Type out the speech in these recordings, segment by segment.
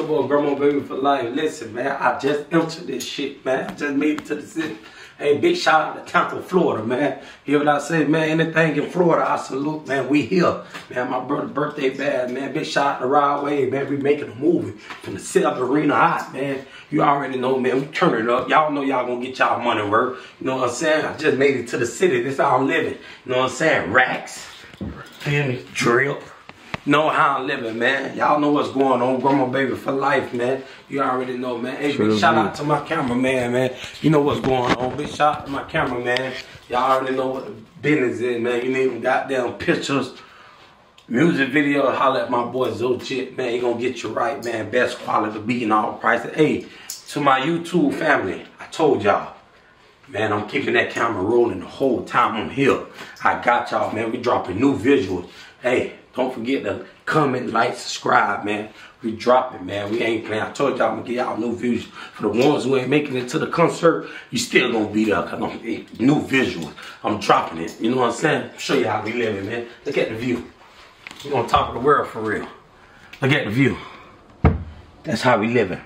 Your boy Grandma Baby for life. Listen, man, I just entered this shit, man. I just made it to the city. Hey, big shout out to Tampa, Florida, man. Hear what I say, man? Anything in Florida, I salute, man. We here. Man, my brother birthday bad, man. Big shout out to Rod Wave, man. We making a movie from the South Arena Hot, man. You already know, man. We turn it up. Y'all know y'all gonna get y'all money worth. You know what I'm saying? I just made it to the city. This how I'm living. You know what I'm saying? Racks. Feel? Drip know how I'm living, man. Y'all know what's going on. Grandma baby for life, man. You already know, man. Hey, big shout out to my cameraman, man. You know what's going on. Big shout out to my cameraman. Y'all already know what the business is, man. You need them goddamn pictures, music video. Holla at my boy Zochit, man. He gonna get you right, man. Best quality, beating all prices. Hey, to my YouTube family, I told y'all. Man, I'm keeping that camera rolling the whole time I'm here. I got y'all, man. We dropping new visuals. Hey, don't forget to comment, like, subscribe, man. We dropping, man. We ain't playing. I told y'all I'm gonna get y'all new views. For the ones who ain't making it to the concert, you still gonna be there because I'm eh, new visuals. I'm dropping it. You know what I'm saying? Show you how we living, man. Look at the view. We on top of the world for real. Look at the view. That's how we living.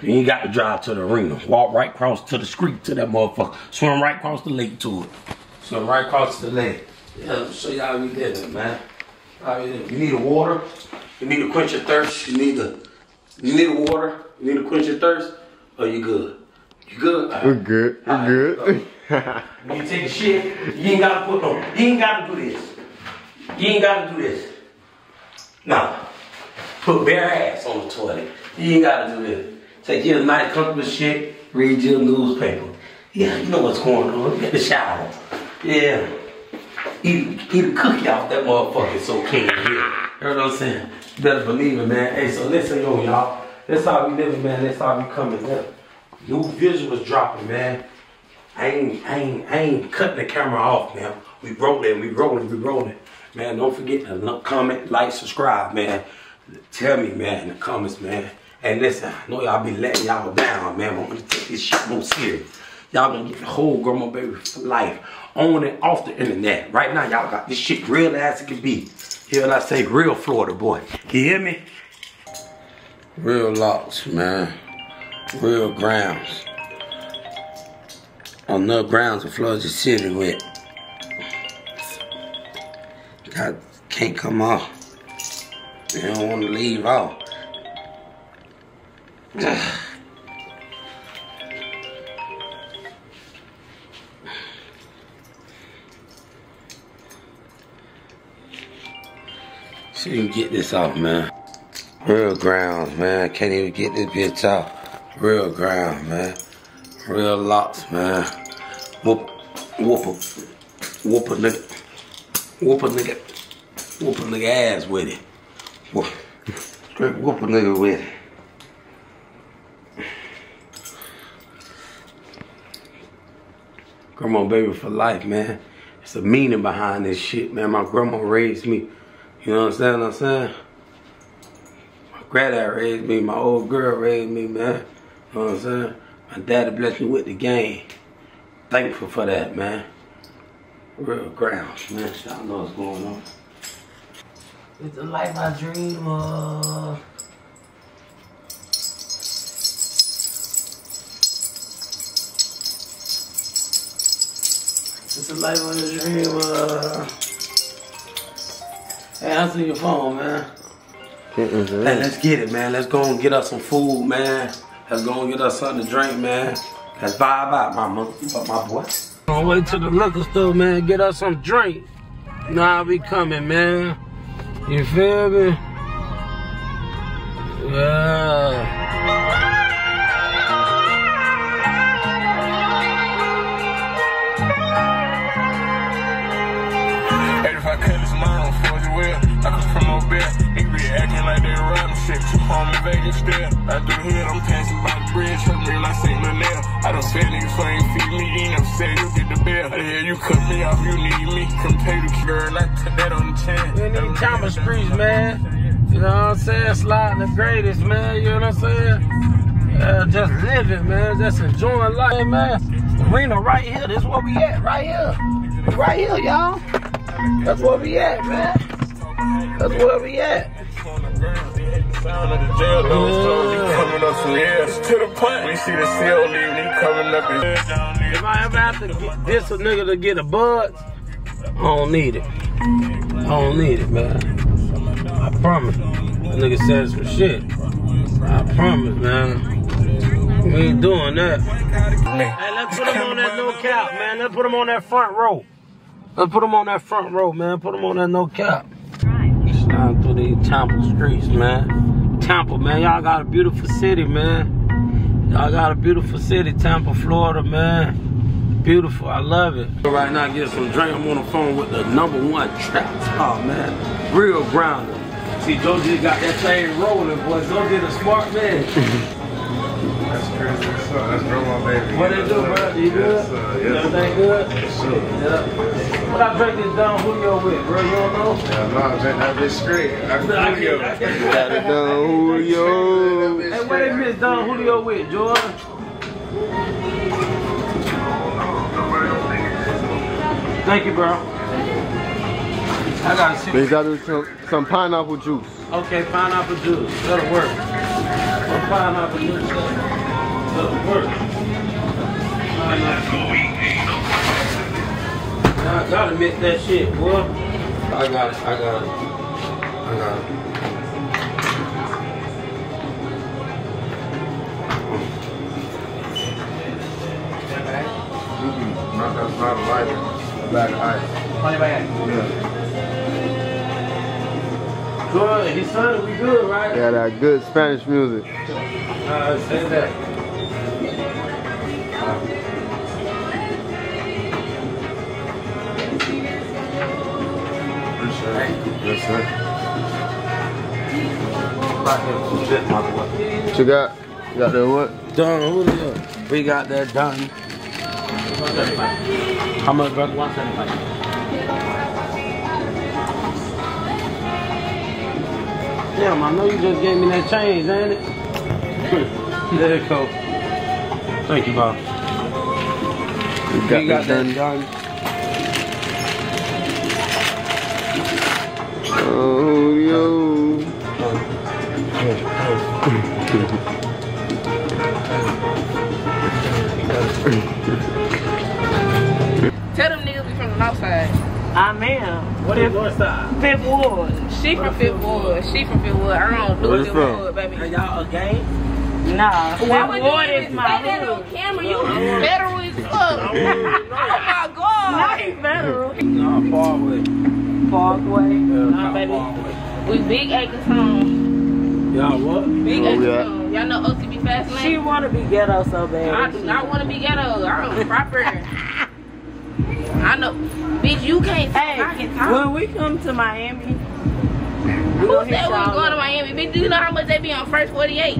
You ain't got to drive to the arena. Walk right across to the street to that motherfucker. Swim right across the lake to it. Swim right across the lake. Yeah, show y'all we living, man. You need a water. You need to quench your thirst. You need the. You need a water. You need to quench your thirst. Or you good? You good? Right. We're good. We're right, good. when you take a shit, you ain't gotta put no. You ain't gotta do this. You ain't gotta do this. Nah. Put bare ass on the toilet. You ain't gotta do this. Take your nice comfortable shit. Read your newspaper. Yeah, you know what's going on. Get the shower. Yeah eat, eat a cookie off that motherfucker so clean here. You know what I'm saying? Better believe it, man. Hey, so listen, yo, y'all. That's how we living, man. That's how we coming. Man. New visuals dropping, man. I ain't, I ain't, I ain't cutting the camera off, man. We rolling, we rolling, we rolling. Man, don't forget to comment, like, subscribe, man. Tell me, man, in the comments, man. And listen, I know y'all be letting y'all down, man. I'm gonna take this shit more serious. Y'all gonna get the whole grandma baby life on and off the internet. Right now, y'all got this shit real as it can be. Hear what I say? Real Florida boy. You hear me? Real lots, man. Real grounds. On the grounds of Florida City with. God can't come off. They don't want to leave off. So you can get this off, man. Real grounds, man. Can't even get this bitch off. Real ground, man. Real lots, man. Whoop, whoop whoop a nigga, whoop a nigga, whoop a nigga ass with it. Whoop, straight whoop a nigga with it. Grandma baby for life, man. It's a meaning behind this shit, man. My grandma raised me you know what I'm saying? I'm saying? My granddad raised me, my old girl raised me, man. You know what I'm saying? My daddy blessed me with the game. Thankful for that, man. Real grounds, man. Y'all know what's going on. It's the life I dream of. It's the life I dream of. Hey, answer your phone, man. Hey, let's get it, man. Let's go and get us some food, man. Let's go and get us something to drink, man. Let's vibe out, my mother, my boy. On way to the liquor store, man. Get us some drink. Now we coming, man. You feel me? Yeah. Vegas still. I do hood, I'm passing by the bridge, hurt me like St. Linnell. I don't feel niggas so ain't feed me, you never said you get the bill. Hear you cut me off, you need me. Come pay the girl, I put that on the chin. We need Thomas Streets, man. You know what I'm saying? Sliding the greatest, man. You know what I'm saying? Uh, just living, man. Just enjoying life, man. Arena right here. This where we at, right here. Right here, y'all. That's where we at, man. That's where we at. Sound of the jail doors closed, he coming up some hills. To the point, we see the seal leaving, he coming up his head down there. If I ever have to get this a nigga to get a buzz, I don't need it. I don't need it, man. I promise. That nigga says for shit. I promise, man. We ain't doing that. Hey, let's put him on that no cap, man. Let's put him on that front row. Let's put him on that front row, man. Put him on that no cap. Sliding through these Tampa streets, man. Tampa, man. Y'all got a beautiful city, man. Y'all got a beautiful city, Tampa, Florida, man. Beautiful, I love it. Right now, get some drink. I'm on the phone with the number one trap star, man. Real grounder. See, Joe just got that thing rolling, boy. Joe did a smart man. That's crazy. That's, uh, that's grandma baby. What they do, bro? You good? Yes, uh, yes. Everything good? Sure. Yeah. What I drink this Don Julio with, bro? You don't know? Yeah, nah, man, that bitch straight. I I Julio. can't- I can't- Don Julio. Hey, what they miss Don Julio with, Jordan? Thank you, bro. I gotta see. They got some, some pineapple juice. Okay, pineapple juice. That'll work. Some pineapple juice. That'll work. I gotta mix that shit, boy. I got it. I got it. I got it. Mm-mm. Not, that's not a lighter. A bag of ice. Yeah. Good. He said we good, right? Yeah, that good Spanish music. Uh, say that. Appreciate it. Yes, sir. Right here, some shit, my boy. What you got? You got that what? Don, Julio. We got that done. How much, brother? 175. Damn, I know you just gave me that change, ain't it? there you go. Thank you, Bob. You We got, got that that done. done. Oh, yo. Tell them niggas we from the north side. I am. What is north side? Fifth Ward. She from Fifth Ward. She from Fifth Ward. I don't do Where you Fifth from? Ward, baby. Are y'all a gang? Nah. Fifth Why would you Ward even is say my that on hood. camera? You federal as fuck. oh my god. Not federal. No, far away. Parkway. Yeah, Nah, baby. far away. We big acres home. Y'all what? Big we acres at? home. Y'all know OCB Fast Lane? She wanna be ghetto so bad. I do not want to be ghetto. I'm proper. I know. Bitch, you can't talk. Hey, talk. when we come to Miami, Who said we was going to. Miami? Bitch, do you know how much they be on first 48?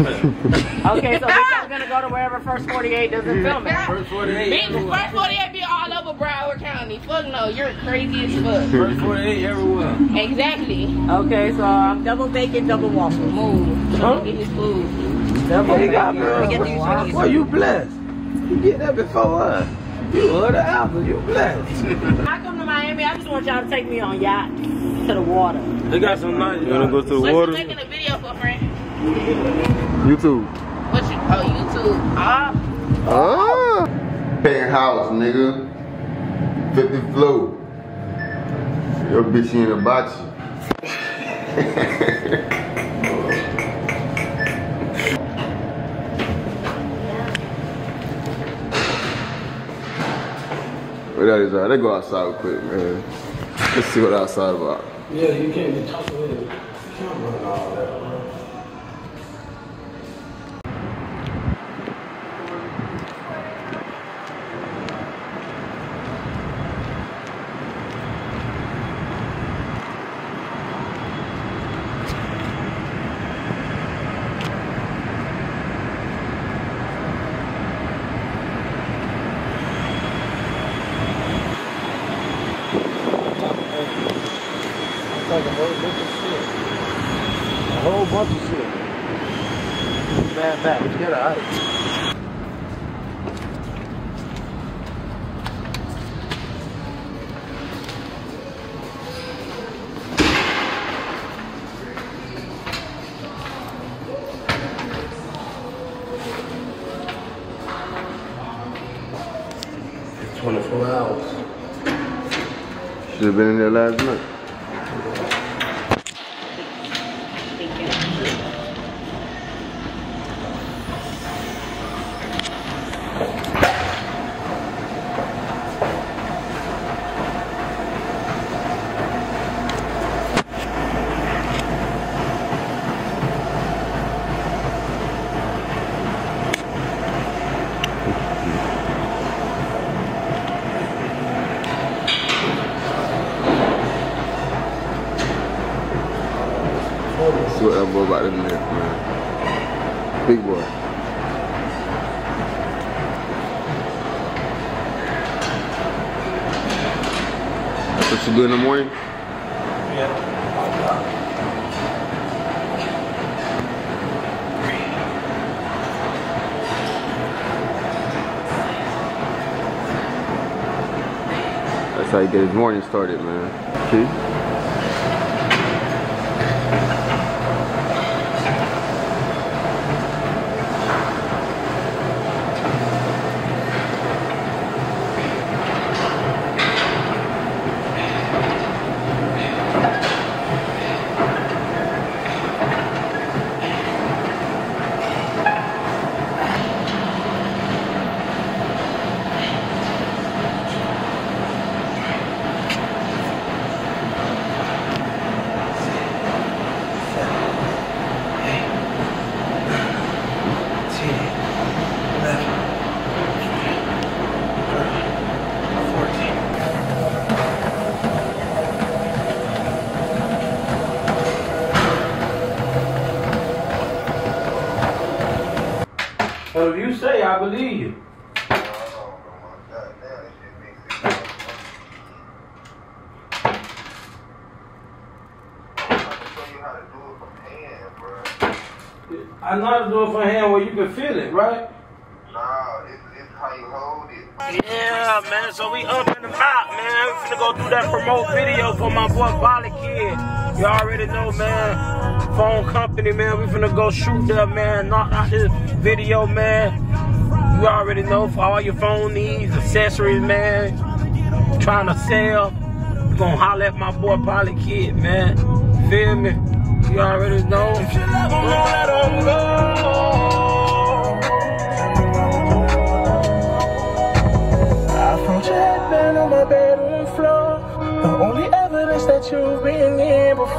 Okay, so we just gonna go to wherever First 48 doesn't film it. First 48. Bitch, everywhere. first 48 be all over Broward County. Fuck no, you're crazy as fuck. First 48 everywhere. Exactly. Okay, so I'm double bacon, double waffle. Move. Huh? Get his food. Double Hey, God, bacon. man. Get these drinks. Well, you blessed. You get that before us. You heard the apple. You blessed. When I come to Miami, I just want y'all to take me on yachts to the water. They got some nice. You wanna go to the What water? you making a video for, friend? YouTube. What you? Oh, YouTube. Ah. Ah. Penthouse, nigga. 50 flow. Your bitch in a bocce. What that is, uh, they go outside quick, man. Let's see what outside about. Yeah, you can't be talking with the camera and all that. bro. Like a whole bunch of shit. A whole bunch of shit. Bad back. Get out. 24 hours. Have been in there last night. See what that boy about in there, man. Big boy. That's what you do in the morning? Yeah. That's how you get his morning started, man. See? Well, if you say, I believe you. I know how to do it for hand where you can feel it, right? Nah, it's high load. Yeah, man. So we up in the about, man. We finna go do that promote video for my boy Bolly. You already know, man. Phone company, man. We finna go shoot there, man. Knock out this video, man. You already know for all your phone needs, accessories, man. Trying to sell. You gonna holler at my boy Polly Kid, man. Feel me? You already know.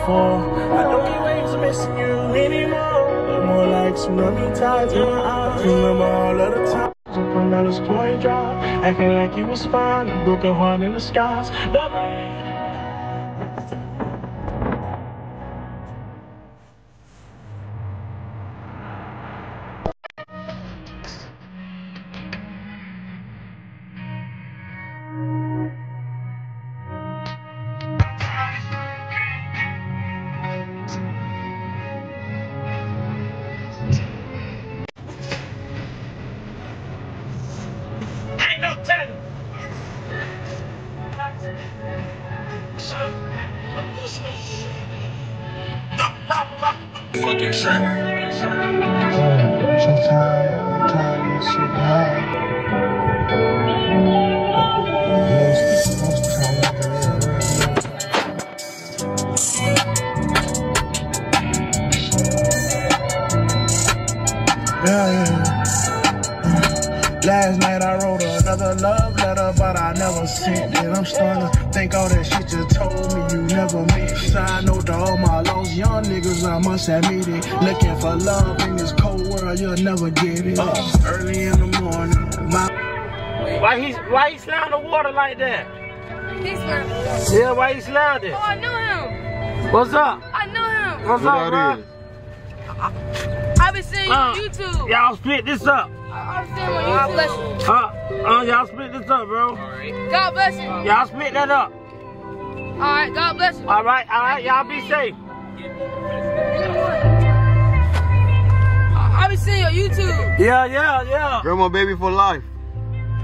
Before. I know you ain't missing you anymore. More like tsunami tides in my eyes. Remember all of the times up another story drive. Acting like you was fine. Broken heart in the skies. The Last night I wrote another love letter, but I never sent it. I'm starting to think all that shit you told me you never meant. Side note to all my lost young niggas, I must admit it. Looking for love in this cold world, you'll never get it. Early in the morning, my Why he why he slam the water like that? This one. Yeah, why he slammed it? Oh, I knew him. What's up? I knew him. What's Who up, that bro? is? I've been seeing you Uh, on YouTube. Y'all split this up. I- I'm seeing you. Uh, uh, y'all split this up, bro. All right. God bless you. Y'all split that up. All right, God bless you. All right, all right, y'all be safe. I- I've been seeing you YouTube. Yeah, yeah, yeah. Grandma baby for life.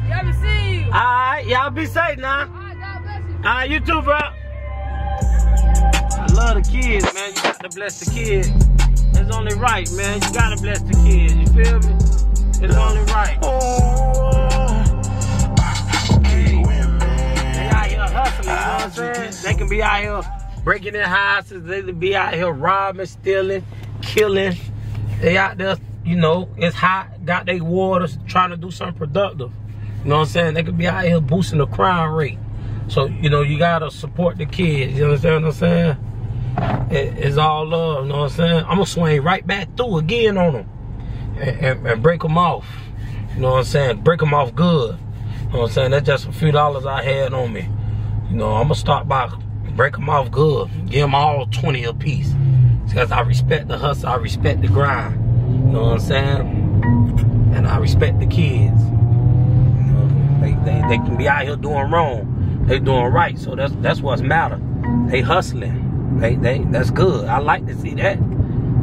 Yeah, I've been seeing you. All right, y'all be safe now. All right, God bless you. All right, you too, bro. I love the kids, man. You got to bless the kids. It's only right, man. You gotta bless the kids. You feel me? It's only right. Oh, okay, I'm ah, saying? They can be out here breaking in houses. They can be out here robbing, stealing, killing. They out there, you know, it's hot, got their waters, trying to do something productive. You know what I'm saying? They could be out here boosting the crime rate. So, you know, you gotta support the kids. You understand what I'm saying? It, it's all love, you know what I'm saying? I'm gonna swing right back through again on them and, and, break them off. You know what I'm saying? Break them off good. You know what I'm saying? That's just a few dollars I had on me. You know, I'm gonna start by break them off good. Give them all 20 a piece. Because I respect the hustle, I respect the grind. You know what I'm saying? And I respect the kids. You know, they, they, they can be out here doing wrong. They doing right. So that's that's what's matter. They hustling. They they that's good. I like to see that.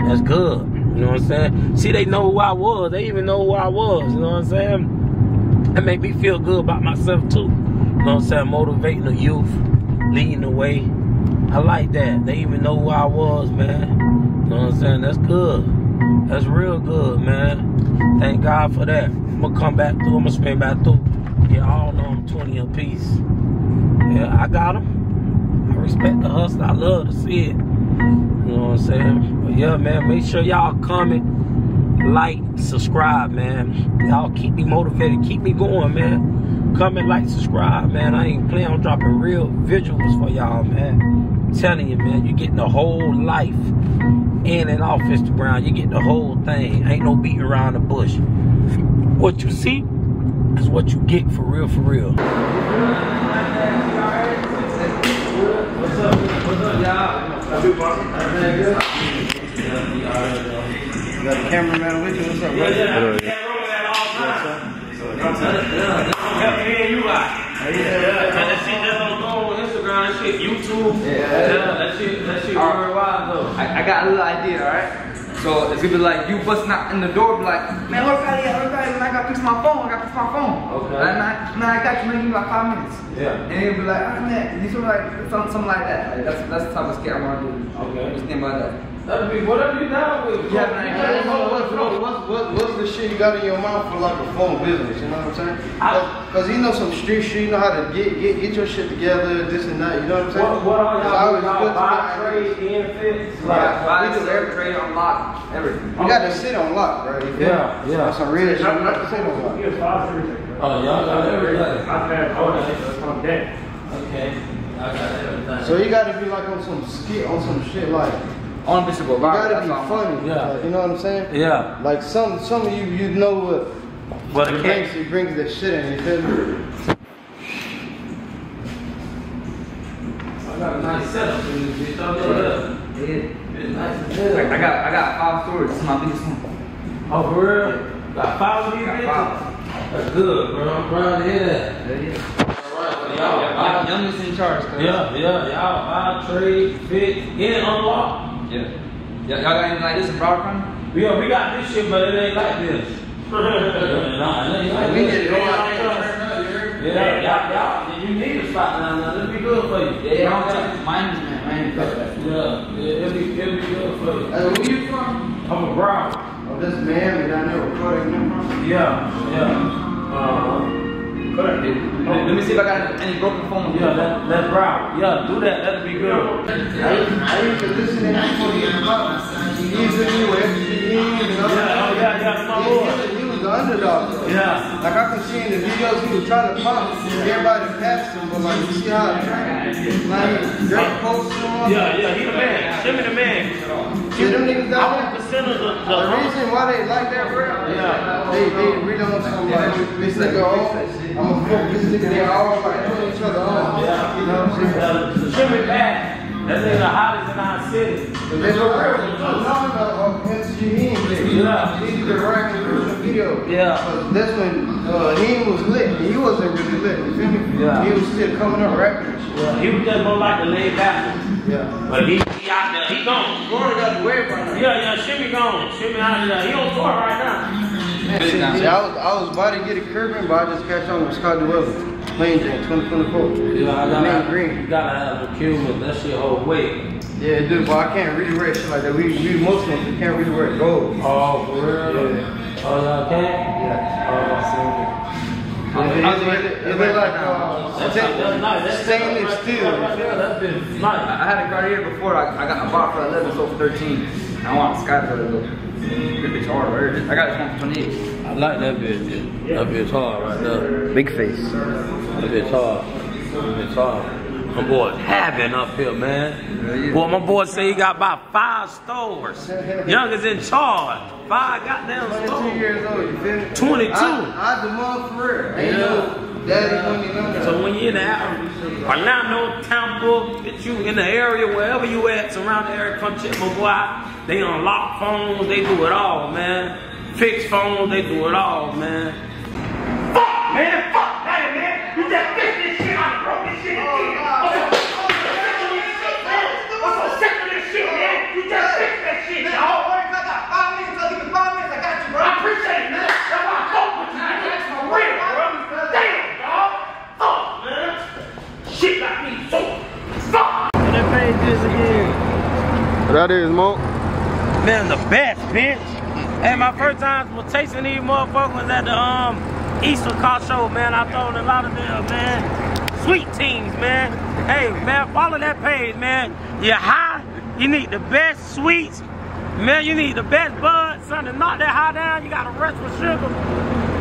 That's good. You know what I'm saying? See, they know who I was. They even know who I was. You know what I'm saying? That make me feel good about myself too. You know what I'm saying? Motivating the youth, leading the way. I like that. They even know who I was, man. You know what I'm saying? That's good. That's real good, man. Thank God for that. I'm gonna come back through. I'm gonna spin back through. Yeah, all know I'm 20 a piece. Yeah, I got them. I respect the hustle. I love to see it. You know what I'm saying? But yeah, man, make sure y'all comment, like, subscribe, man. Y'all keep me motivated, keep me going, man. Comment, like, subscribe, man. I ain't playing. I'm dropping real visuals for y'all, man. I'm telling you, man, you're getting the whole life in and off Instagram. You get the whole thing. Ain't no beating around the bush. What you see is what you get for real, for real. What's up? What's up, y'all? Got the cameraman with you? What's up, brother? yeah. That all. Yeah, help me and you out. Yeah, and that shit on on Instagram, that shit YouTube. Yeah. that shit, that shit worldwide though. I, I got a little idea, alright? So it's gonna be like you busting out in the door, be like, man, look out here, look out here, man, I gotta fix my phone, I gotta fix my phone. Okay. And I, man, I got you, man, give me like five minutes. Yeah. And he'll be like, ah, man, you sort of like, something, something like that. Like, that's, that's the type of skit I wanna do. Okay. Just think about that. That'll be whatever you down with. Yeah, You man. gotta know What's, what's what's, what's, what's the shit you got in your mouth for like a phone business? You know what I'm saying? I- Cause you know some street shit, you know how to get get get your shit together, this and that. You know what I'm saying? What, what are It's y'all always? Y'all good to buy, get- trade, in, fits? Yeah, buy, we do sell, everything. trade, unlock, everything. You got to sit on lock, right? You? Yeah, yeah. That's some real shit. You got to sit on lock. Oh, y'all got everything. Okay. Okay. I got everything. So you got to be like on some skit, on some shit like. You On bitch to go viral. got to be that's funny. Yeah. like, you know what I'm saying? Yeah. Like some some of you you know what But it brings it brings the shit in. You feel me? I got a nice setup in this bitch. I love that. Yeah. It's nice as I, got I got five stories. This is my biggest one. Oh, for real? Got five of these Got bitches? That's good, bro. I'm proud to hear that. Yeah, yeah. Alright, Young, y'all. youngest in charge. cuz. Yeah, yeah, y'all buy, trade, fit, and unlock. Yeah. Yeah, y'all got anything like this in Broward County? Yeah, we got this shit, but it ain't like this. nah, it ain't like We this. did it all Yeah, y'all, y'all, you need a spot down there. It'll be good for you. Yeah, I'm telling you, mine is man, mine is Yeah, yeah, it'll be, it'll be good for you. Hey, where you from? I'm a Broward. Oh, this man down there recording him from. Yeah, yeah. Uh, Let let me see if I got any broken phone. yeah, that, that's Broward. Yeah, do that. That'll be good. I used, I used to listen to him before he came out. He used to be with FGE, you know? Yeah, oh, yeah, yeah, my boy. he, was- the underdog. Yeah. Like I could see in the videos he was trying to pump everybody past him, but like you see how like Drake posts him. Yeah, yeah, he the man. Show me the man. See them niggas I down want of the, The the reason why they like that bro, Yeah. they they really on some like this nigga oh, I'm a fuck this nigga they all like putting each other on. Yeah. You know what I'm saying? Uh, Shimmy. That nigga the hottest in our city. But they go real. No, no, of MC Heen, baby. Yeah. He did the video. Yeah. But that's when uh, Heen was lit. He wasn't really lit. You feel me? Yeah. He was still coming up rapping. Yeah, he was just more like a laid back. Yeah. But he, he out there. He gone. Florida got the wave right now. Yeah, yeah, Shimmy gone. Shimmy out there. He on tour right now. See, I was, I was about to get a Kirby, but I just catch on with Scott Dwell. Plain Jane, 2024. Yeah, I gotta, green. you gotta have a Cuban. That shit hold weight. Yeah, dude, but I can't really wear shit like that. We, we us we can't really wear gold. Oh, for real? Yeah. Oh, y'all can't? Yeah. Oh, It it look like uh, stainless steel. I, I had a car here before. I, I got I bought for 11, sold for 13. And I want a Sky for a little. This bitch hard. Where is it? I got this one for 28. I like that bitch. That bitch hard right there. Big face. That bitch hard. That bitch hard. My boy having up here, man. Boy, my boy say he got about five stores. Young Youngest in charge. Five goddamn 22 stores. years old, you feel me? 22. I, I the mom for real. Ain't no daddy money. So when you in the area, Orlando, Tampa, that you in the area, wherever you at, surround the area, come check my boy out. They unlock phones, they do it all, man. Fix phones, they do it all, man. Fuck, man, fuck that, man. You just fix this shit, I broke this shit again. I'm so sick of this shit, man. You just fix that shit, dog. I appreciate it, man. That's why I fuck with you, man. That's for real, bro. Damn, dog. Fuck, man. Shit got me so fuck. That page is again. That is, Mo. Man, the best, bitch. Hey, my first time was tasting these motherfuckers at the um Easter car show, man. I thrown a lot of them, man. Sweet teams, man. Hey, man, follow that page, man. You're high, you need the best sweets. Man, you need the best bud, son, to knock that high down. You got to rest with sugar.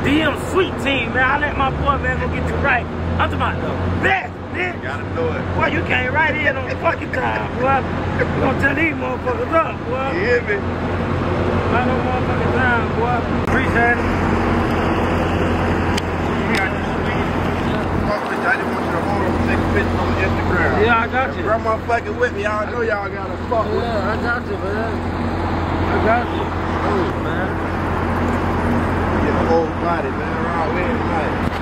DM sweet team, man. I let my boy, man, go get you right. I'm talking about the best, bitch. Gotta do it. Boy, you came right in on the fucking time, boy. You gonna tell these motherfuckers up, boy. You hear me? Right no motherfucking time, boy. Appreciate it. I just want you to hold on, take a picture on Instagram. Yeah, I got you. Grandma fucking with me. Y'all know y'all gotta fuck with me. Yeah, I got you, man. I got you. Oh, man. Get the whole body, man. Around with everybody.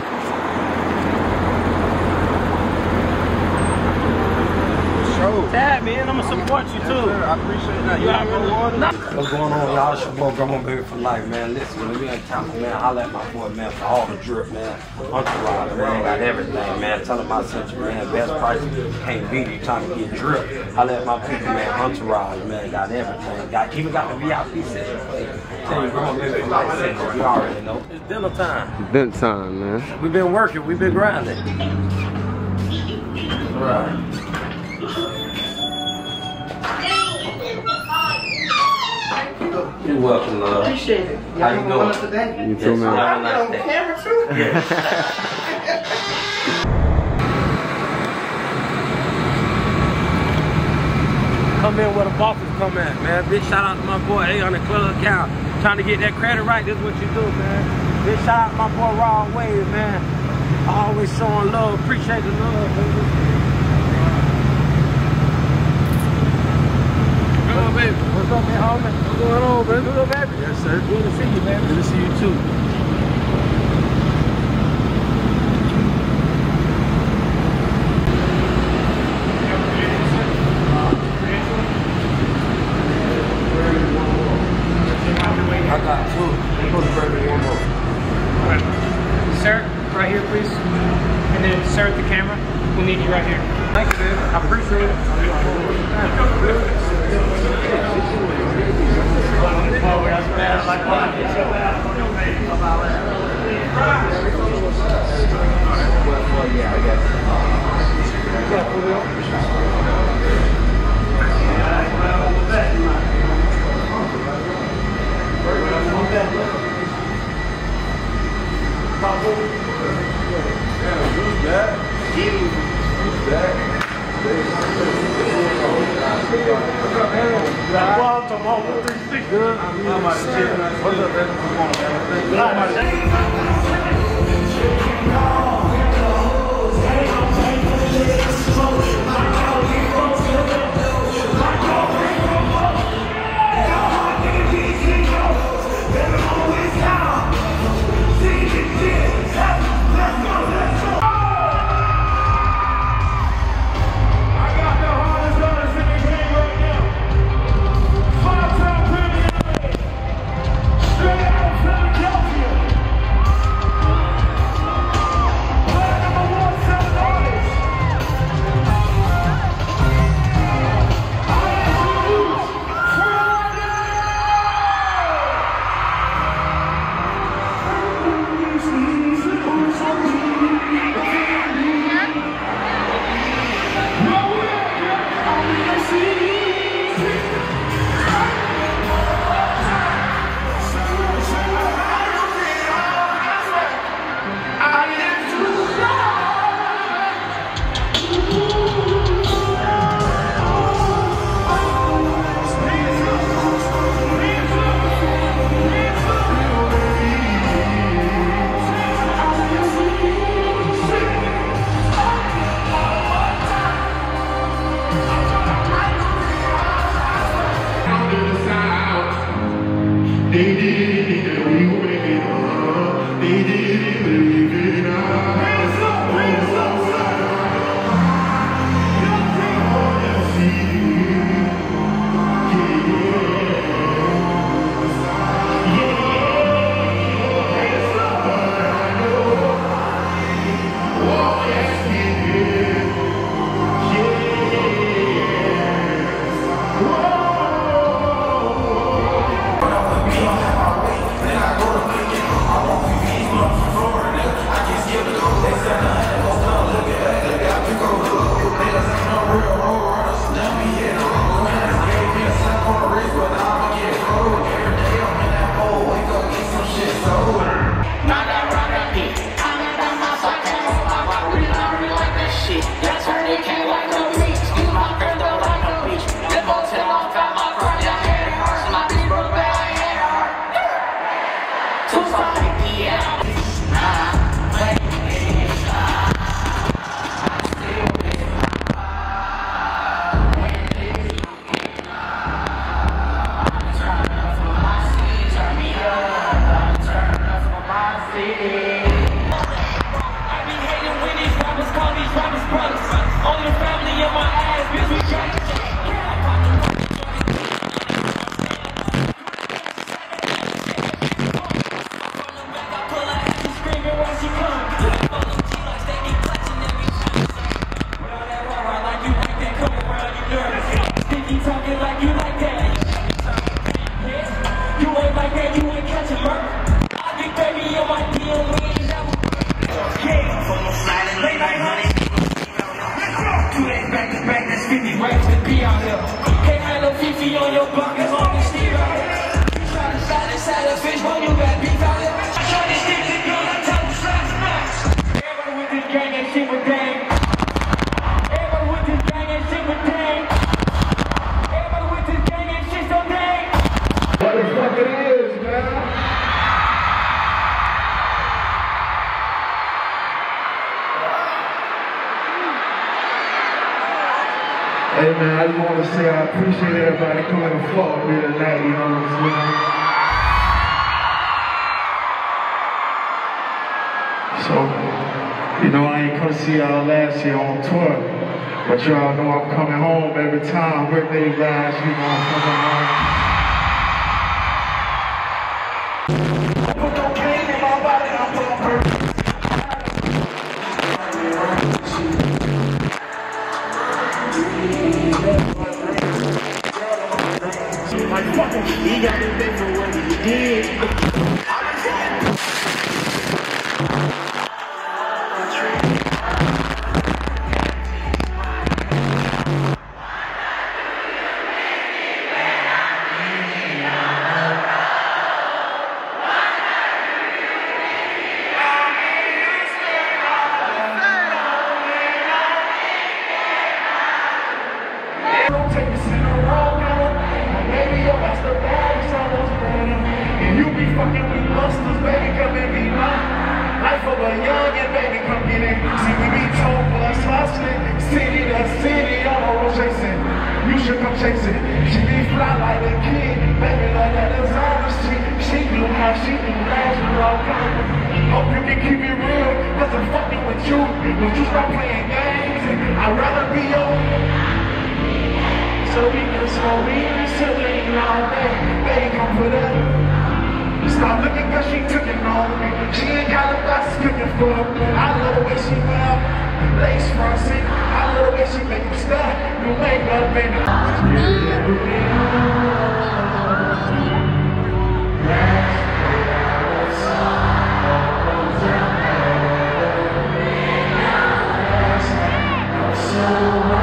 Show. Tag me, I'm gonna support you too. I appreciate that. You You got already no water? What's going on, y'all? It's your boy, Grandma Baby for life, man. Listen, when we in Tampa, man, holla at my boy, man, for all the drip, man. Entourage, man, got everything, man. Tell them I sent you, man. Best price, can't beat it. You trying to get drip. Holla at my people, man. Entourage, man, got everything. Got even got the VIP section for you. Tell you, Grandma Baby for life section. You already know. It's dinner time. Dinner time, man. We've been working. We've been grinding. Right. Welcome, love. Appreciate it. How you doing? today? You too, man. Have a nice day. camera too? Come in where the bosses come at, man. Big shout out to my boy A on the club account. Trying to get that credit right, this is what you do, man. Big shout out to my boy Rod Wave, man. Always showing love, appreciate the love, baby. Come on, baby. What's up, man? What's going on, baby? Good, baby? Yes, sir. Good to see you, man. Good to see you, too. What say I appreciate everybody coming to fuck with me tonight, you know what I'm saying? So, you know, I ain't come to see y'all last year on tour, but y'all know I'm coming home every time, birthday guys, you know I'm coming home. You playing games, I'd rather be your so we can smoke weed and sitting all day. Baby, come put up. Stop looking cause she took it on me. She ain't got a box cooking for me. I love the way she wear lace front seat. I love the way she make you stop. You make up, baby. Lord.